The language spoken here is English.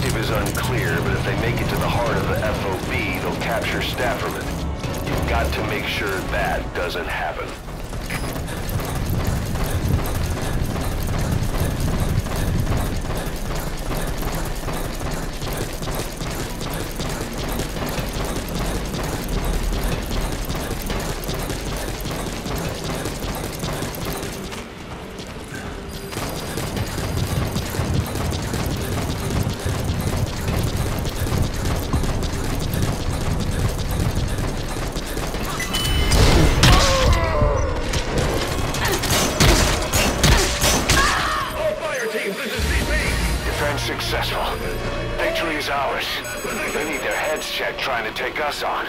is unclear, but if they make it to the heart of the FOB, they'll capture Stafferman. You've got to make sure that doesn't happen. Successful. Victory is ours. They need their heads checked trying to take us on.